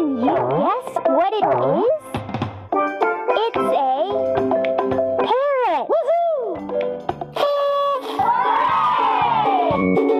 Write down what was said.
Can you guess what it is? It's a parrot. Woohoo!